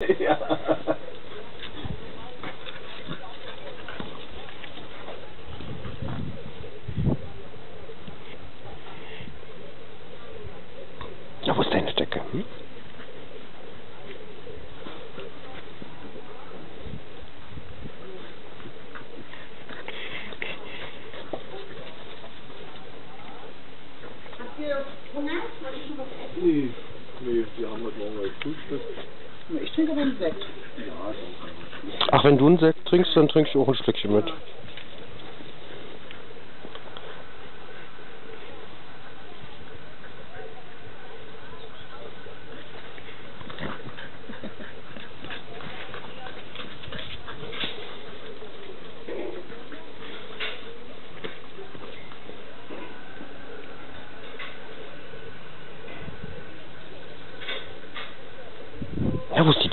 Ja. Ja, wo ist deine Decke? Hm? Habt ihr Hunger? Wollt ihr schon was essen? Nee, nee, wir haben heute Morgen als Frühstück. Trinke aber einen Sekt. Ach, wenn du einen Sekt trinkst, dann trinke ich auch ein Stückchen mit. Ja, wo ist die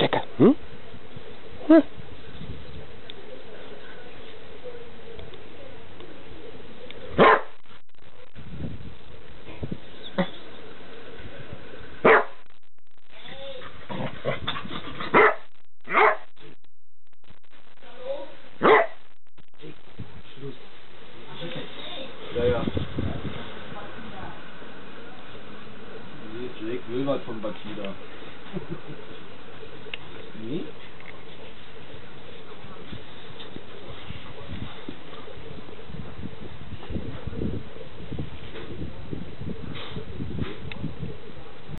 Jake was von Bakida.